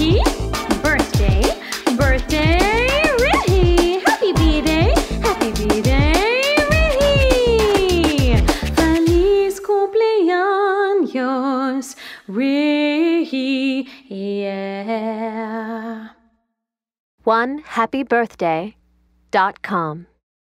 Rihi. Birthday, birthday, Rihi. Happy B Day, happy B Day, Rihi. Feliz cumpleaños, Rihi. Yeah. One happy birthday dot com.